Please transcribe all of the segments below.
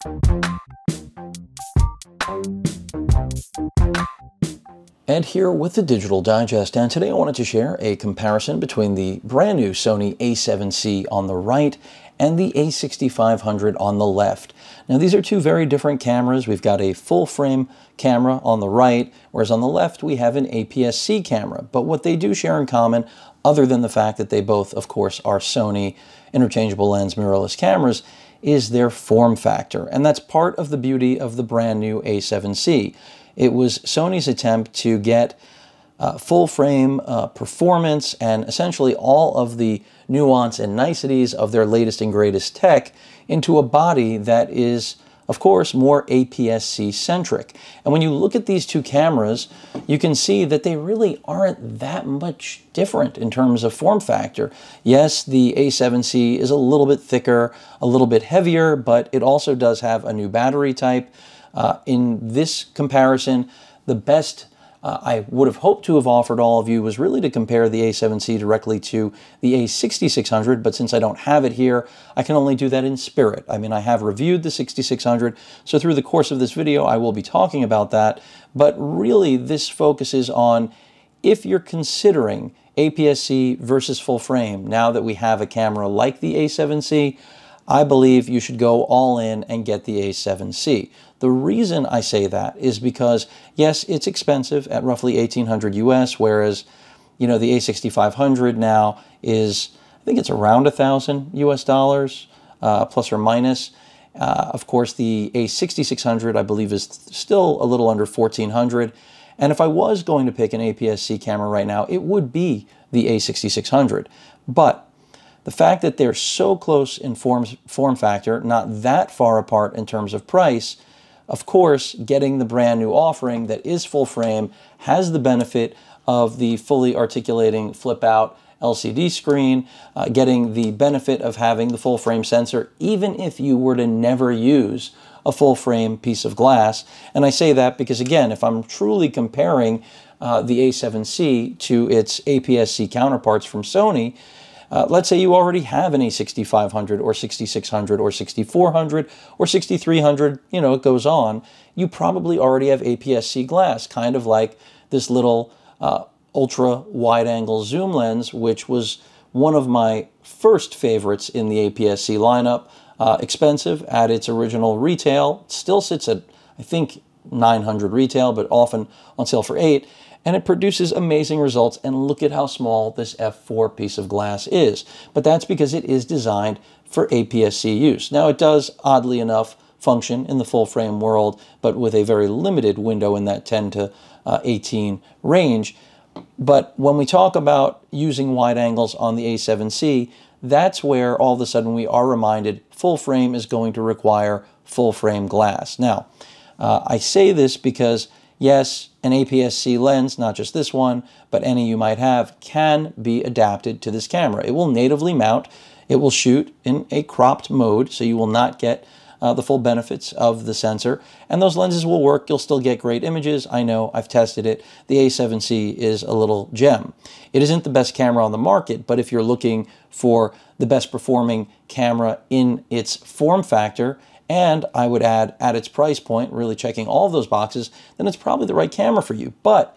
And here with the Digital Digest, and today I wanted to share a comparison between the brand new Sony a7C on the right and the a6500 on the left. Now these are two very different cameras. We've got a full frame camera on the right, whereas on the left we have an APS-C camera. But what they do share in common, other than the fact that they both, of course, are Sony interchangeable lens mirrorless cameras, is their form factor. And that's part of the beauty of the brand new a7C. It was Sony's attempt to get uh, full frame uh, performance and essentially all of the nuance and niceties of their latest and greatest tech into a body that is of course, more APS-C centric. And when you look at these two cameras, you can see that they really aren't that much different in terms of form factor. Yes, the A7C is a little bit thicker, a little bit heavier, but it also does have a new battery type. Uh, in this comparison, the best uh, I would have hoped to have offered all of you was really to compare the A7C directly to the A6600, but since I don't have it here, I can only do that in spirit. I mean, I have reviewed the 6600, so through the course of this video, I will be talking about that, but really this focuses on if you're considering APS-C versus full frame, now that we have a camera like the A7C, I believe you should go all in and get the A7C. The reason I say that is because, yes, it's expensive at roughly 1800 US, whereas, you know, the A6500 now is, I think it's around a thousand US dollars, uh, plus or minus. Uh, of course, the A6600, I believe, is still a little under 1400. And if I was going to pick an APS-C camera right now, it would be the A6600. But the fact that they're so close in form, form factor, not that far apart in terms of price, of course, getting the brand new offering that is full frame has the benefit of the fully articulating flip out LCD screen, uh, getting the benefit of having the full frame sensor, even if you were to never use a full frame piece of glass. And I say that because, again, if I'm truly comparing uh, the A7C to its APS-C counterparts from Sony, uh, let's say you already have an A6500 or 6600 or 6400 or 6300, you know, it goes on. You probably already have APS-C glass, kind of like this little uh, ultra wide angle zoom lens, which was one of my first favorites in the APS-C lineup. Uh, expensive at its original retail, still sits at, I think, 900 retail, but often on sale for 8 and it produces amazing results. And look at how small this F4 piece of glass is. But that's because it is designed for APS-C use. Now it does, oddly enough, function in the full frame world, but with a very limited window in that 10 to uh, 18 range. But when we talk about using wide angles on the A7C, that's where all of a sudden we are reminded full frame is going to require full frame glass. Now, uh, I say this because Yes, an APS-C lens, not just this one, but any you might have, can be adapted to this camera. It will natively mount. It will shoot in a cropped mode, so you will not get uh, the full benefits of the sensor. And those lenses will work. You'll still get great images. I know, I've tested it. The A7C is a little gem. It isn't the best camera on the market, but if you're looking for the best performing camera in its form factor and I would add at its price point, really checking all of those boxes, then it's probably the right camera for you. But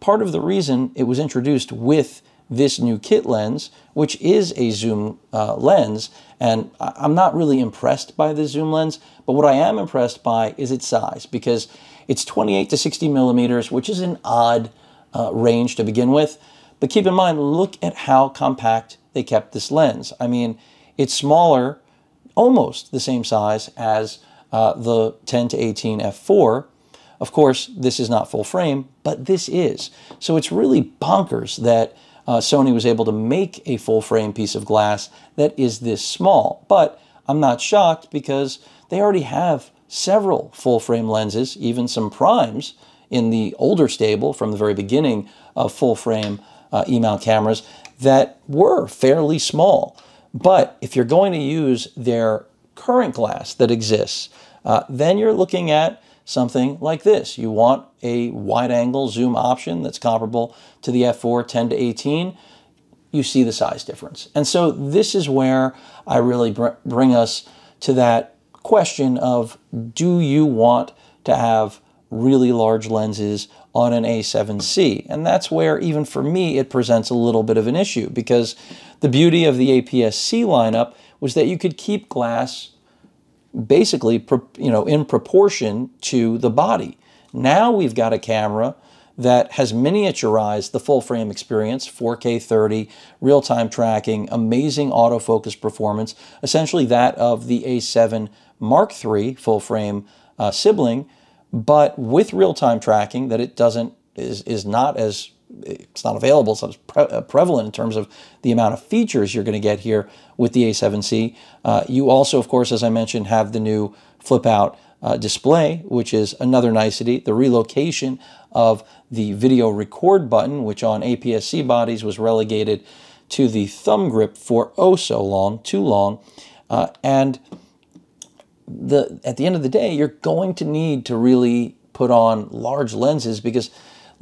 part of the reason it was introduced with this new kit lens, which is a zoom uh, lens, and I'm not really impressed by the zoom lens, but what I am impressed by is its size because it's 28 to 60 millimeters, which is an odd uh, range to begin with. But keep in mind, look at how compact they kept this lens. I mean, it's smaller almost the same size as uh, the 10 to 18 f4. Of course, this is not full frame, but this is. So it's really bonkers that uh, Sony was able to make a full frame piece of glass that is this small. But I'm not shocked because they already have several full frame lenses, even some primes in the older stable from the very beginning of full frame uh, cameras that were fairly small. But if you're going to use their current glass that exists, uh, then you're looking at something like this. You want a wide angle zoom option that's comparable to the f4 10 to 18. You see the size difference. And so this is where I really br bring us to that question of do you want to have really large lenses on an A7C? And that's where, even for me, it presents a little bit of an issue because the beauty of the APS-C lineup was that you could keep glass basically you know, in proportion to the body. Now we've got a camera that has miniaturized the full frame experience, 4K 30, real-time tracking, amazing autofocus performance, essentially that of the A7 Mark III full frame uh, sibling, but with real-time tracking that it doesn't is is not as it's not available, it's not pre uh, prevalent in terms of the amount of features you're going to get here with the A7C. Uh, you also, of course, as I mentioned, have the new flip out uh, display, which is another nicety. The relocation of the video record button, which on APS-C bodies was relegated to the thumb grip for oh so long, too long. Uh, and the at the end of the day, you're going to need to really put on large lenses because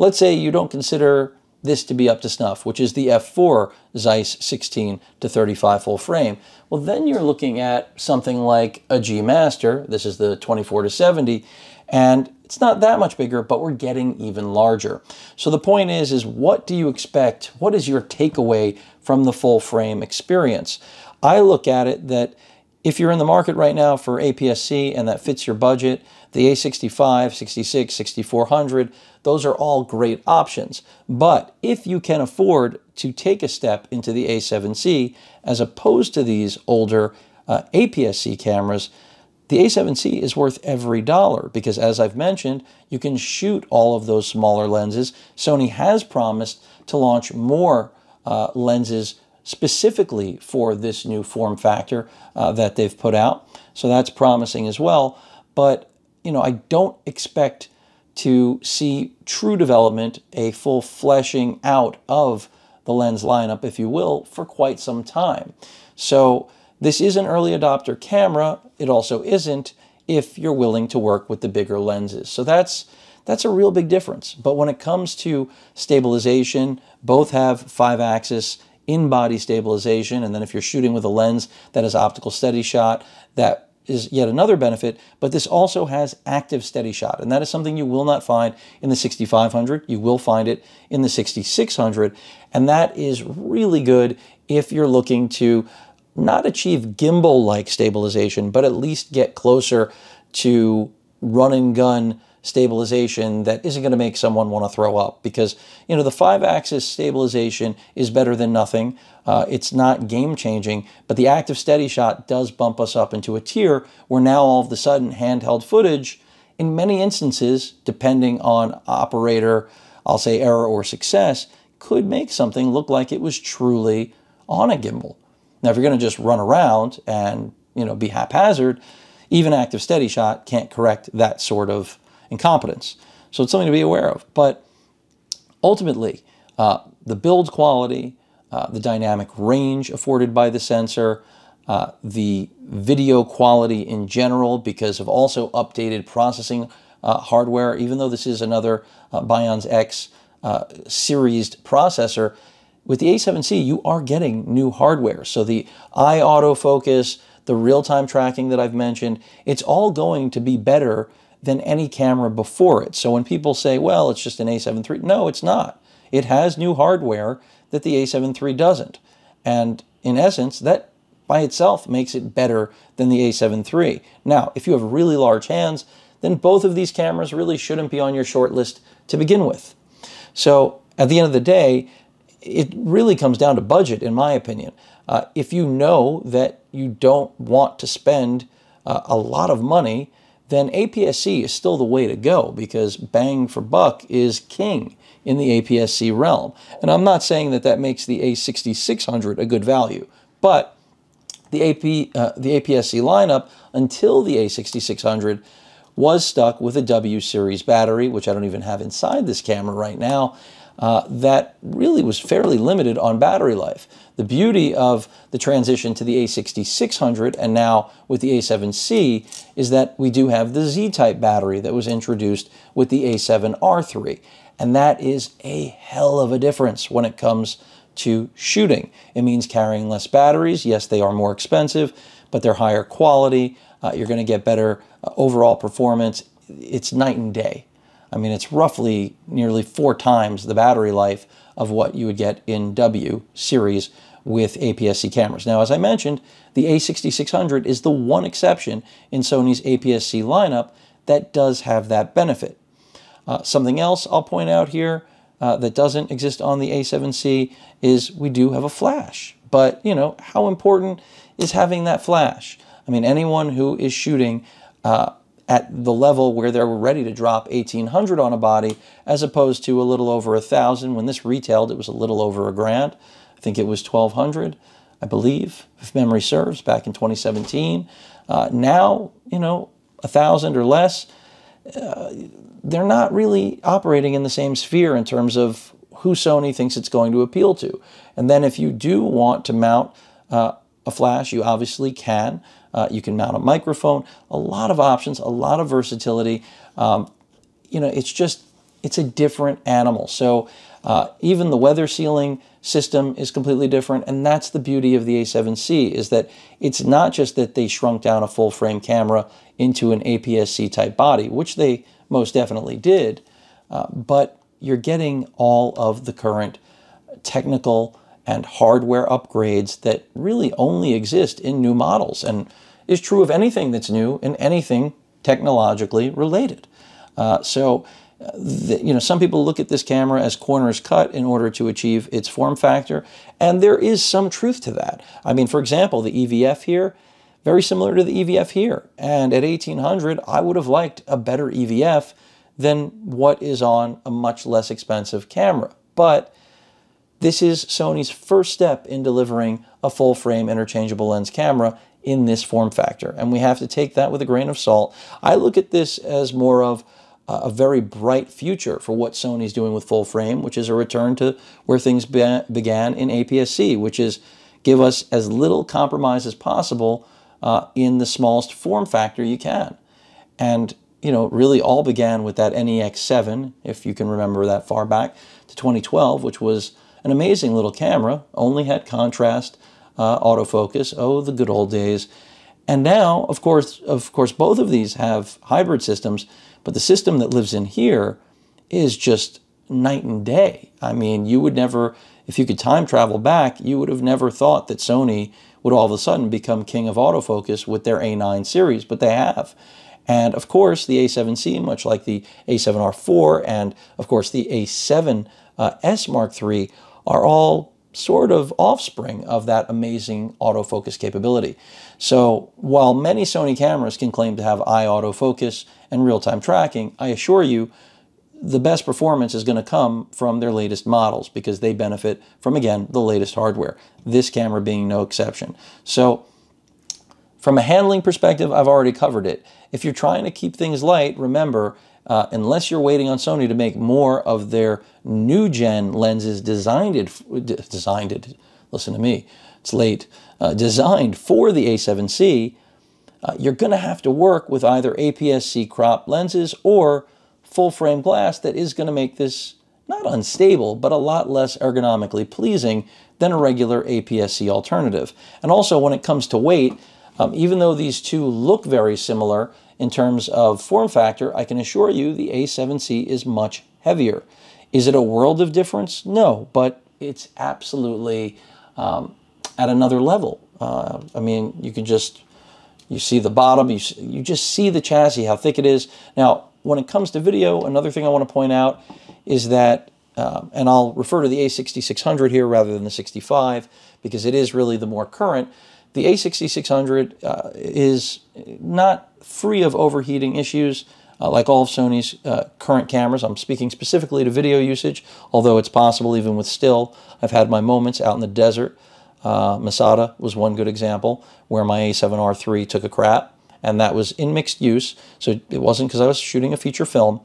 let's say you don't consider this to be up to snuff, which is the f4 Zeiss 16 to 35 full frame. Well, then you're looking at something like a G Master. This is the 24 to 70, and it's not that much bigger, but we're getting even larger. So the point is, is what do you expect? What is your takeaway from the full frame experience? I look at it that if you're in the market right now for APS-C and that fits your budget, the A65, 66, 6400, those are all great options. But if you can afford to take a step into the A7C as opposed to these older uh, APS-C cameras, the A7C is worth every dollar because as I've mentioned, you can shoot all of those smaller lenses. Sony has promised to launch more uh, lenses specifically for this new form factor uh, that they've put out. So that's promising as well. But, you know, I don't expect to see true development, a full fleshing out of the lens lineup, if you will, for quite some time. So this is an early adopter camera. It also isn't if you're willing to work with the bigger lenses. So that's that's a real big difference. But when it comes to stabilization, both have five axis in-body stabilization. And then if you're shooting with a lens that is optical steady shot, that is yet another benefit, but this also has active steady shot. And that is something you will not find in the 6500. You will find it in the 6600. And that is really good if you're looking to not achieve gimbal-like stabilization, but at least get closer to run and gun stabilization that isn't going to make someone want to throw up because you know the five axis stabilization is better than nothing. Uh, it's not game changing but the active steady shot does bump us up into a tier where now all of a sudden handheld footage in many instances depending on operator i'll say error or success could make something look like it was truly on a gimbal. Now if you're going to just run around and you know be haphazard even active steady shot can't correct that sort of incompetence. So it's something to be aware of. But ultimately, uh, the build quality, uh, the dynamic range afforded by the sensor, uh, the video quality in general because of also updated processing uh, hardware, even though this is another uh, Bionz X uh, series processor, with the A7C, you are getting new hardware. So the eye autofocus, the real-time tracking that I've mentioned, it's all going to be better than any camera before it. So when people say, well, it's just an A7 III, no, it's not. It has new hardware that the A7 III doesn't. And in essence, that by itself makes it better than the A7 III. Now, if you have really large hands, then both of these cameras really shouldn't be on your short list to begin with. So at the end of the day, it really comes down to budget, in my opinion. Uh, if you know that you don't want to spend uh, a lot of money then APS-C is still the way to go because bang for buck is king in the APS-C realm. And I'm not saying that that makes the A6600 a good value, but the, AP, uh, the APS-C lineup until the A6600 was stuck with a W series battery, which I don't even have inside this camera right now, uh, that really was fairly limited on battery life. The beauty of the transition to the A6600 and now with the A7C is that we do have the Z-type battery that was introduced with the A7R3. And that is a hell of a difference when it comes to shooting. It means carrying less batteries. Yes, they are more expensive, but they're higher quality. Uh, you're going to get better uh, overall performance. It's night and day. I mean, it's roughly nearly four times the battery life of what you would get in W series with APS-C cameras. Now, as I mentioned, the a6600 is the one exception in Sony's APS-C lineup that does have that benefit. Uh, something else I'll point out here uh, that doesn't exist on the A7C is we do have a flash. But, you know, how important is having that flash? I mean, anyone who is shooting uh, at the level where they're ready to drop 1800 on a body as opposed to a little over a thousand. When this retailed it was a little over a grand. I think it was 1200 i believe if memory serves back in 2017 uh, now you know a thousand or less uh, they're not really operating in the same sphere in terms of who sony thinks it's going to appeal to. And then if you do want to mount uh, a flash you obviously can uh, you can mount a microphone, a lot of options, a lot of versatility. Um, you know, it's just, it's a different animal. So uh, even the weather sealing system is completely different. And that's the beauty of the A7C is that it's not just that they shrunk down a full frame camera into an APS-C type body, which they most definitely did, uh, but you're getting all of the current technical and hardware upgrades that really only exist in new models and is true of anything that's new and anything technologically related. Uh, so, uh, the, you know, some people look at this camera as corners cut in order to achieve its form factor, and there is some truth to that. I mean, for example, the EVF here, very similar to the EVF here, and at 1800, I would have liked a better EVF than what is on a much less expensive camera. But this is Sony's first step in delivering a full frame interchangeable lens camera in this form factor. And we have to take that with a grain of salt. I look at this as more of a very bright future for what Sony's doing with full frame, which is a return to where things be began in APS-C, which is give us as little compromise as possible uh, in the smallest form factor you can. And, you know, really all began with that NEX7, if you can remember that far back to 2012, which was an amazing little camera, only had contrast, uh, autofocus. Oh, the good old days. And now, of course, of course, both of these have hybrid systems, but the system that lives in here is just night and day. I mean, you would never, if you could time travel back, you would have never thought that Sony would all of a sudden become king of autofocus with their A9 series, but they have. And of course, the A7C, much like the A7R4 and of course the A7S uh, Mark III, are all sort of offspring of that amazing autofocus capability. So while many Sony cameras can claim to have eye autofocus and real-time tracking, I assure you the best performance is going to come from their latest models because they benefit from, again, the latest hardware, this camera being no exception. So from a handling perspective, I've already covered it. If you're trying to keep things light, remember, uh, unless you're waiting on Sony to make more of their new gen lenses designed it, designed it, listen to me, it's late, uh, designed for the A7C, uh, you're going to have to work with either APS-C crop lenses or full frame glass that is going to make this not unstable, but a lot less ergonomically pleasing than a regular APS-C alternative. And also when it comes to weight, um, even though these two look very similar, in terms of form factor, I can assure you the A7C is much heavier. Is it a world of difference? No, but it's absolutely um, at another level. Uh, I mean, you can just, you see the bottom, you, you just see the chassis, how thick it is. Now, when it comes to video, another thing I want to point out is that, uh, and I'll refer to the A6600 here rather than the 65, because it is really the more current, the A6600 uh, is not free of overheating issues uh, like all of Sony's uh, current cameras. I'm speaking specifically to video usage, although it's possible even with still. I've had my moments out in the desert. Uh, Masada was one good example where my A7R III took a crap, and that was in mixed use, so it wasn't because I was shooting a feature film.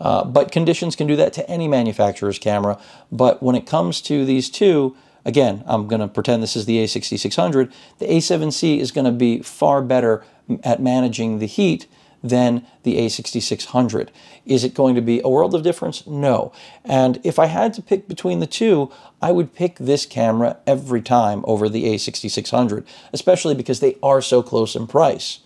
Uh, but conditions can do that to any manufacturer's camera. But when it comes to these two, Again, I'm going to pretend this is the A6600. The A7C is going to be far better at managing the heat than the A6600. Is it going to be a world of difference? No. And if I had to pick between the two, I would pick this camera every time over the A6600, especially because they are so close in price.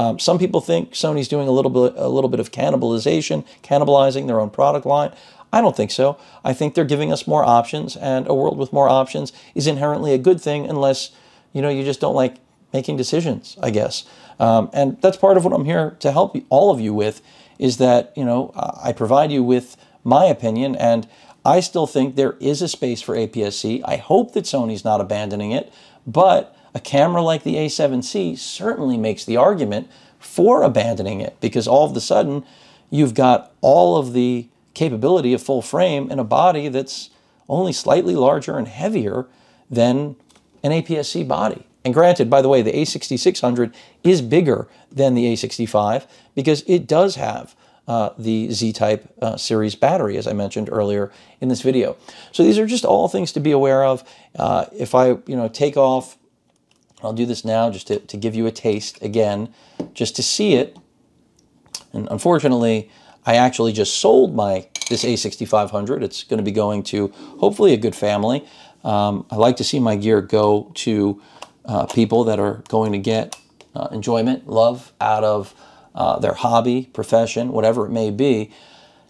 Um, some people think Sony's doing a little bit a little bit of cannibalization, cannibalizing their own product line. I don't think so. I think they're giving us more options, and a world with more options is inherently a good thing, unless you know you just don't like making decisions. I guess, um, and that's part of what I'm here to help all of you with. Is that you know I provide you with my opinion, and I still think there is a space for APS-C. I hope that Sony's not abandoning it, but a camera like the A7C certainly makes the argument for abandoning it because all of a sudden you've got all of the capability of full frame in a body that's only slightly larger and heavier than an APS-C body. And granted, by the way, the A6600 is bigger than the A65 because it does have uh, the Z-Type uh, series battery, as I mentioned earlier in this video. So these are just all things to be aware of. Uh, if I, you know, take off, I'll do this now just to, to give you a taste again, just to see it. And unfortunately, I actually just sold my this A6500. It's going to be going to hopefully a good family. Um, I like to see my gear go to uh, people that are going to get uh, enjoyment, love out of uh, their hobby, profession, whatever it may be.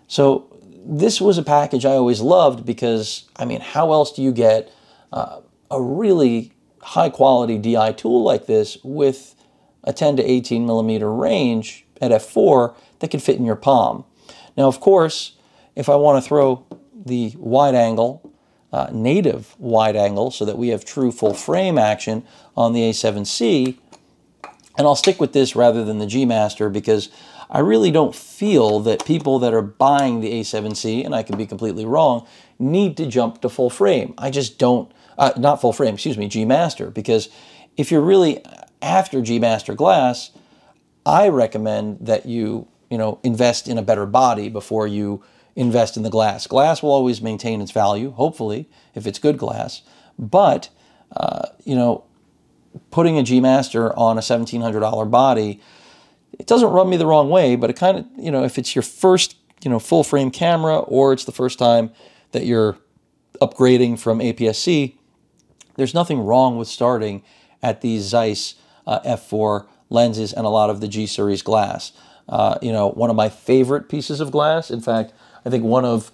So this was a package I always loved because, I mean, how else do you get uh, a really high quality DI tool like this with a 10 to 18 millimeter range at f4 that can fit in your palm? Now, of course, if I want to throw the wide angle, uh, native wide angle, so that we have true full frame action on the A7C, and I'll stick with this rather than the G Master because I really don't feel that people that are buying the A7C, and I could be completely wrong, need to jump to full frame. I just don't, uh, not full frame, excuse me, G Master, because if you're really after G Master glass, I recommend that you, you know, invest in a better body before you invest in the glass. Glass will always maintain its value, hopefully, if it's good glass. But, uh, you know, putting a G Master on a $1,700 body, it doesn't rub me the wrong way, but it kind of, you know, if it's your first, you know, full frame camera or it's the first time that you're upgrading from APS-C, there's nothing wrong with starting at these Zeiss uh, f4 lenses and a lot of the G series glass. Uh, you know, one of my favorite pieces of glass, in fact, I think one of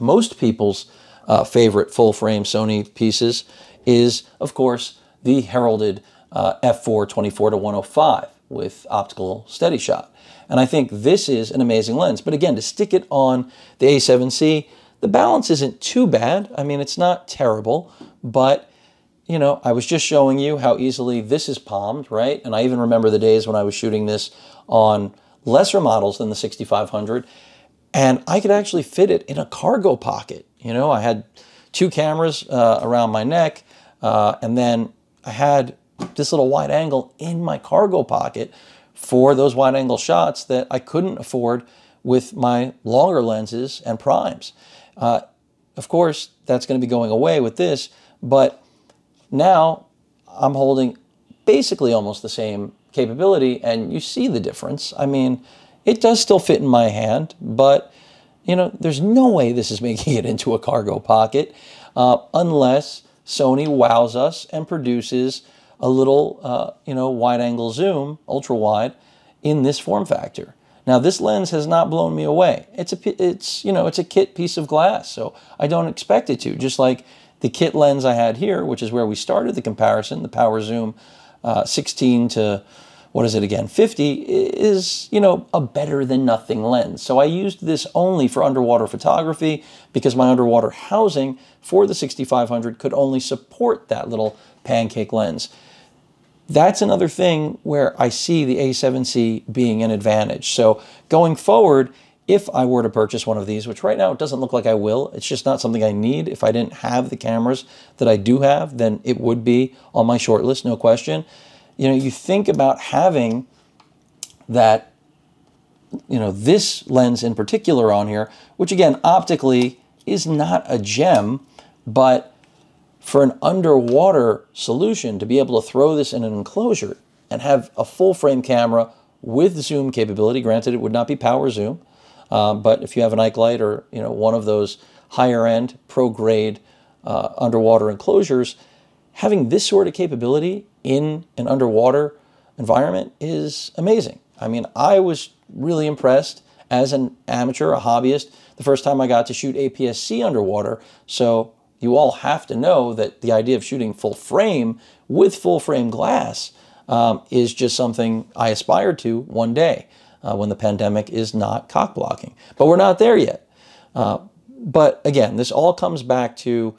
most people's uh, favorite full frame Sony pieces is, of course, the heralded uh, f4 24 to 105 with optical steady shot. And I think this is an amazing lens. But again, to stick it on the A7C, the balance isn't too bad. I mean, it's not terrible, but you know, I was just showing you how easily this is palmed, right? And I even remember the days when I was shooting this on lesser models than the 6500, and I could actually fit it in a cargo pocket. You know, I had two cameras uh, around my neck, uh, and then I had this little wide angle in my cargo pocket for those wide angle shots that I couldn't afford with my longer lenses and primes. Uh, of course, that's going to be going away with this, but now I'm holding basically almost the same capability, and you see the difference. I mean, it does still fit in my hand, but you know, there's no way this is making it into a cargo pocket uh, unless Sony wows us and produces a little, uh, you know, wide-angle zoom, ultra-wide, in this form factor. Now, this lens has not blown me away. It's a, it's, you know, it's a kit piece of glass, so I don't expect it to. Just like the kit lens I had here, which is where we started the comparison, the Power Zoom uh, 16 to what is it again, 50, is, you know, a better than nothing lens. So I used this only for underwater photography because my underwater housing for the 6500 could only support that little pancake lens. That's another thing where I see the A7C being an advantage. So going forward, if I were to purchase one of these, which right now it doesn't look like I will, it's just not something I need. If I didn't have the cameras that I do have, then it would be on my short list, no question you know, you think about having that, you know, this lens in particular on here, which again, optically is not a gem, but for an underwater solution to be able to throw this in an enclosure and have a full frame camera with zoom capability, granted it would not be power zoom, um, but if you have an Ikelite or you know one of those higher end pro grade uh, underwater enclosures, having this sort of capability in an underwater environment is amazing. I mean, I was really impressed as an amateur, a hobbyist, the first time I got to shoot APS-C underwater. So you all have to know that the idea of shooting full frame with full frame glass um, is just something I aspire to one day uh, when the pandemic is not cock blocking. But we're not there yet. Uh, but again, this all comes back to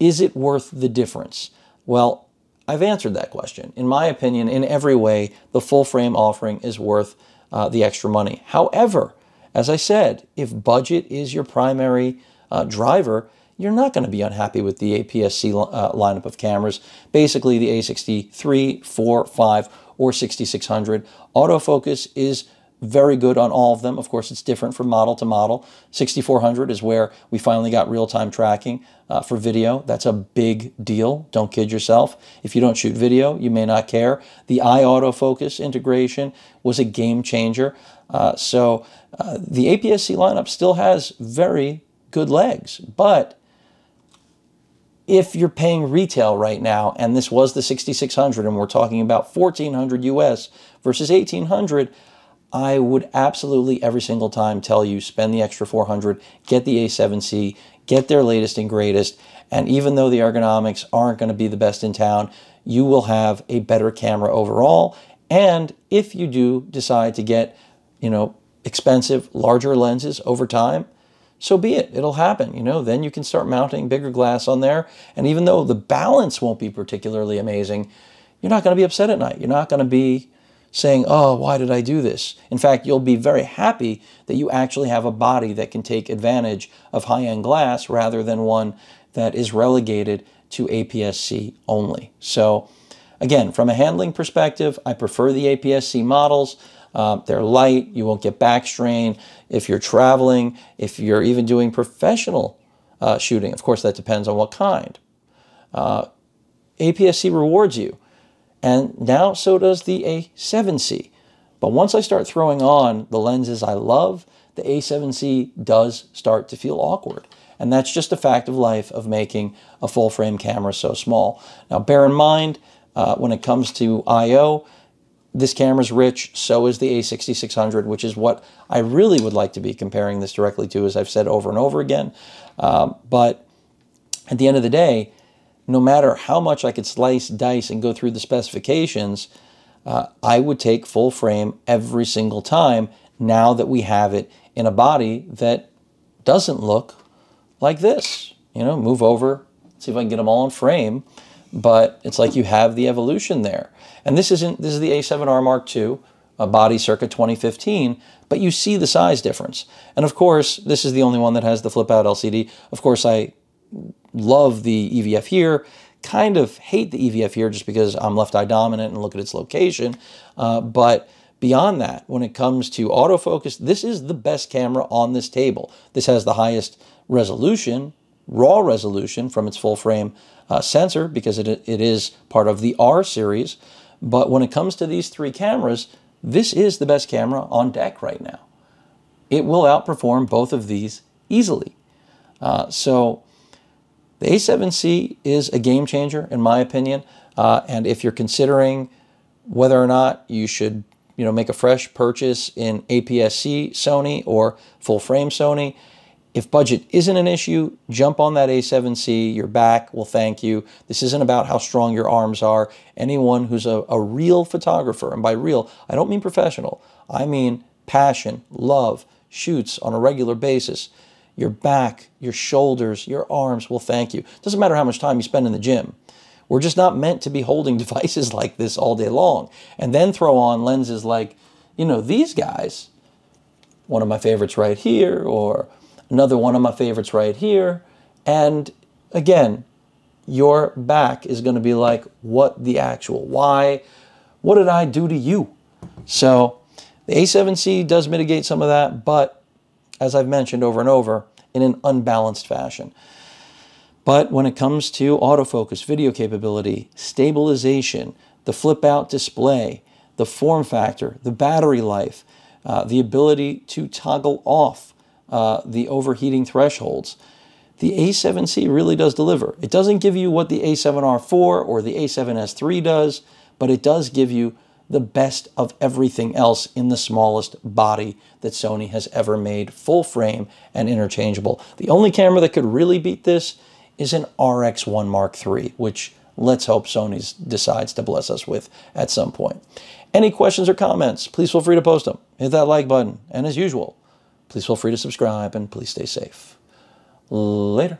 is it worth the difference? Well, I've answered that question. In my opinion, in every way, the full frame offering is worth uh, the extra money. However, as I said, if budget is your primary uh, driver, you're not going to be unhappy with the APS-C uh, lineup of cameras. Basically, the A63, 4, 5, or 6600. Autofocus is very good on all of them. Of course, it's different from model to model. 6400 is where we finally got real-time tracking uh, for video. That's a big deal. Don't kid yourself. If you don't shoot video, you may not care. The eye autofocus integration was a game changer. Uh, so uh, the APS-C lineup still has very good legs, but if you're paying retail right now, and this was the 6600 and we're talking about 1400 US versus 1800, I would absolutely every single time tell you spend the extra 400, get the A7C, get their latest and greatest, and even though the ergonomics aren't going to be the best in town, you will have a better camera overall. And if you do decide to get, you know, expensive, larger lenses over time, so be it. It'll happen. You know, then you can start mounting bigger glass on there. And even though the balance won't be particularly amazing, you're not going to be upset at night. You're not going to be saying, oh, why did I do this? In fact, you'll be very happy that you actually have a body that can take advantage of high-end glass rather than one that is relegated to APS-C only. So again, from a handling perspective, I prefer the APS-C models. Uh, they're light, you won't get back strain. If you're traveling, if you're even doing professional uh, shooting, of course that depends on what kind. Uh, APS-C rewards you. And now so does the A7C. But once I start throwing on the lenses I love, the A7C does start to feel awkward. And that's just a fact of life of making a full frame camera so small. Now bear in mind, uh, when it comes to I.O., this camera's rich, so is the A6600, which is what I really would like to be comparing this directly to, as I've said over and over again. Um, but at the end of the day, no matter how much I could slice, dice, and go through the specifications, uh, I would take full frame every single time now that we have it in a body that doesn't look like this. You know, move over, see if I can get them all in frame but it's like you have the evolution there. And this isn't this is the A7R Mark II, a body circa 2015, but you see the size difference. And of course, this is the only one that has the flip out LCD. Of course, I love the EVF here, kind of hate the EVF here just because I'm left eye dominant and look at its location. Uh, but beyond that, when it comes to autofocus, this is the best camera on this table. This has the highest resolution, raw resolution from its full frame uh, sensor because it, it is part of the R series. But when it comes to these three cameras, this is the best camera on deck right now. It will outperform both of these easily. Uh, so the A7C is a game changer in my opinion. Uh, and if you're considering whether or not you should you know, make a fresh purchase in APS-C Sony or full frame Sony, if budget isn't an issue, jump on that A7C. Your back will thank you. This isn't about how strong your arms are. Anyone who's a, a real photographer, and by real, I don't mean professional, I mean passion, love, shoots on a regular basis. Your back, your shoulders, your arms will thank you. Doesn't matter how much time you spend in the gym. We're just not meant to be holding devices like this all day long. And then throw on lenses like, you know, these guys. One of my favorites right here, or Another one of my favorites right here. And again, your back is going to be like, what the actual? Why? What did I do to you? So the A7C does mitigate some of that, but as I've mentioned over and over, in an unbalanced fashion. But when it comes to autofocus, video capability, stabilization, the flip out display, the form factor, the battery life, uh, the ability to toggle off uh, the overheating thresholds. The A7C really does deliver. It doesn't give you what the A7R4 or the A7S3 does, but it does give you the best of everything else in the smallest body that Sony has ever made, full frame and interchangeable. The only camera that could really beat this is an RX1 Mark III, which let's hope Sony decides to bless us with at some point. Any questions or comments, please feel free to post them. Hit that like button. And as usual, please feel free to subscribe and please stay safe. Later.